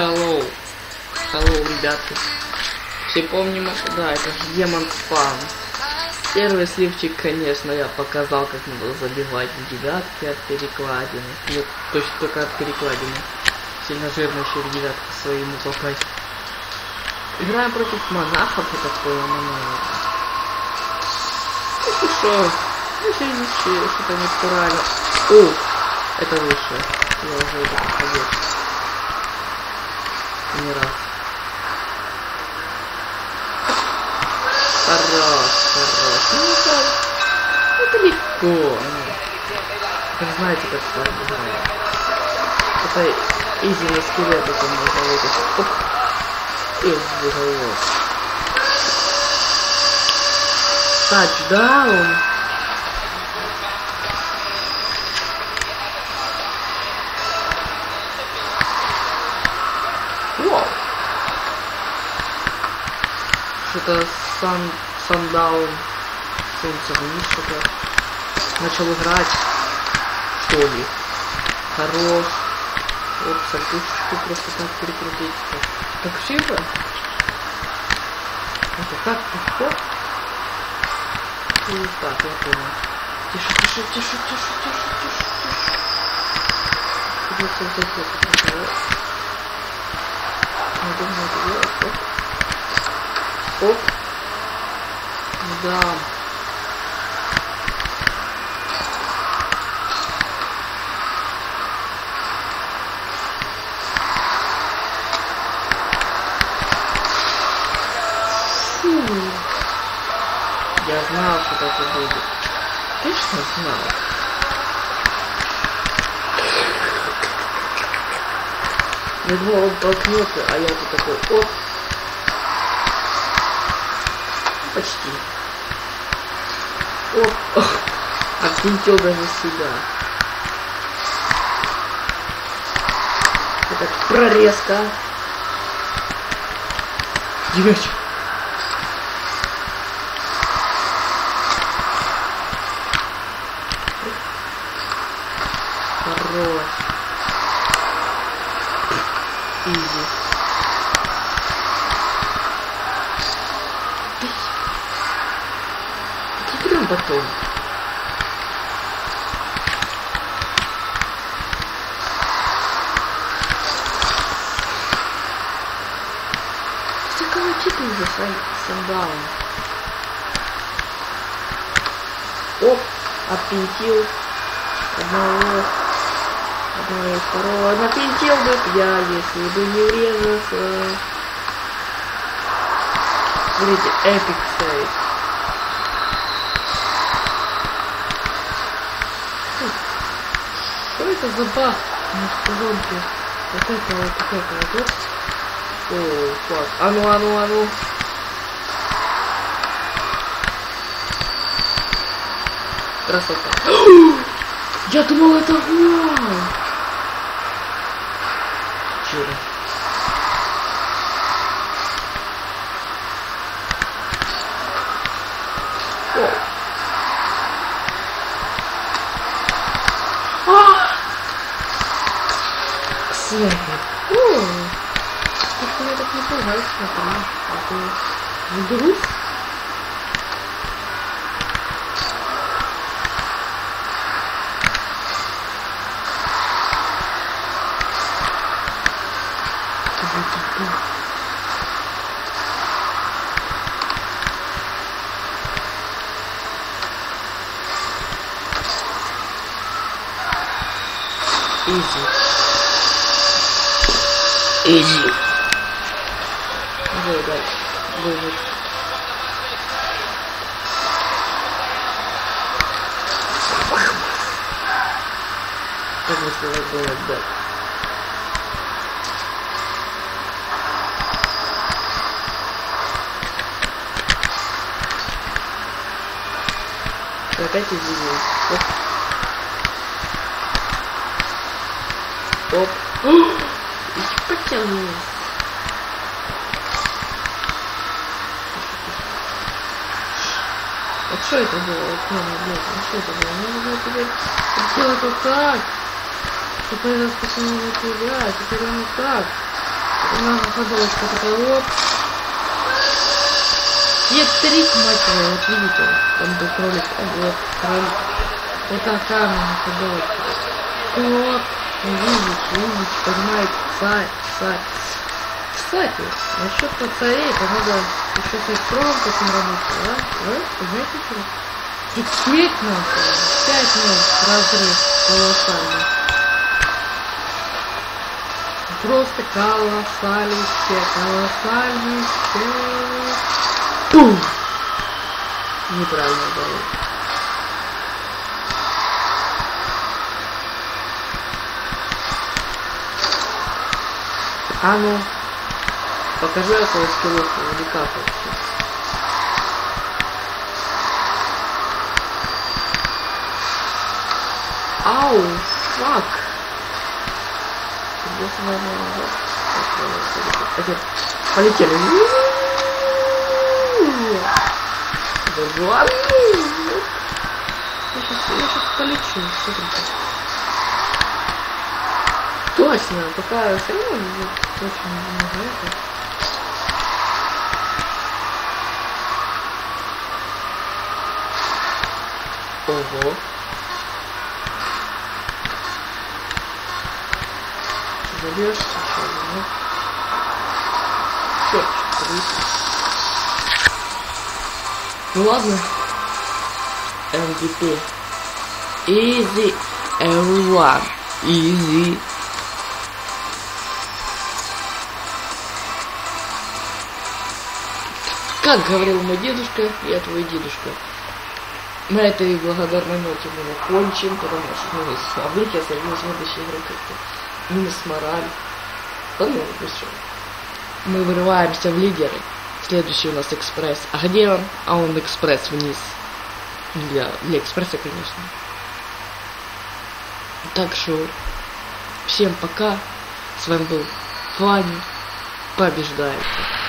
Hello. Hello, ребятки. Все помним, да, это демон спам. Первый сливчик, конечно, я показал, как надо забивать девятки от перекладины. Нет, точно только от перекладины. Сильно жирно еще в девятку своему попасть. Играем против монахов, я так понял, монахов. Ну что, ну что-то натурально. О, это выше. Я уже это проходил. Раз. Хорош, хорош. Ну это, это легко. Вы знаете, как это играет. Это изи на скелет, это можно вытащить. Оп. И в уголок. Тачдаун. Что-то сан, сандаун. Солнце что-то. Начал играть. Что ли? Хорош. Вот сальтушечку просто так перекрутить. Так шибо? Это так легко? И так, я понял. Тише, тише, тише, тише, тише, тише, тише. Придется вот это вот это делать. Оп. Оп. Да. Фу. Я знал, что так и будет. Конечно, знал. Я думал, он толкнется, а я тут такой, оп. Почти. Оп. Отвинтил даже себя. Это прорезка. Девочка. Хорош. Изи. Потом? Что кого типа уже сандаун? Оп, отпинтил одного, одного и второго. Напинтил бы я, если бы не врезался. Смотрите, эпик сейв. Что это за баг на шпионке? Вот это вот, вот это вот. О, фак. А ну, а ну, а ну. Красота. Я думал, это гол. Чудо. О. А! Кстати. О. Как-то я так не пугаюсь, смотри. А то вдруг Изи. Изи. Выиграть. Выиграть. Как бы сказать, было да. Опять извинись. Оп. Оп. И потянул. Вот что это было? Вот, мама, блядь, ну что это было? Мне нужно теперь сделать вот так. Чтобы это спасало тебя. Теперь оно так. У нас ходовочка такая вот. Нет, трик, мать твою, вот видите, там был кролик, а вот кролик. Вот у нас ходовочка. Вот, видите, видите, понимаете, царь, царь. Кстати, насчет царей, то надо еще с электроном таким работать, да? Что? И пять нахуй, пять нахуй, разрыв колоссальный. Просто колоссалище, колоссалище. Пум! Неправильно было. А ну, покажи свою скиллуху, или как вообще? Ау, фак. Полетели. Я сейчас, я сейчас полечу. Смотрите. Точно, такая все равно очень много это. Ого. Забьешь еще, ну. Черт, Ну ладно. MVP. Easy. Everyone. Easy. Как говорил мой дедушка, я твой дедушка. На этой благодарной ноте мы закончим, потому что ну, события сойдем следующей игры как-то минус мораль. Ну, ну все. Мы вырываемся в лидеры. Следующий у нас экспресс. А где он? А он экспресс вниз. Для, для экспресса, конечно. Так что всем пока. С вами был Фанни. Побеждайте.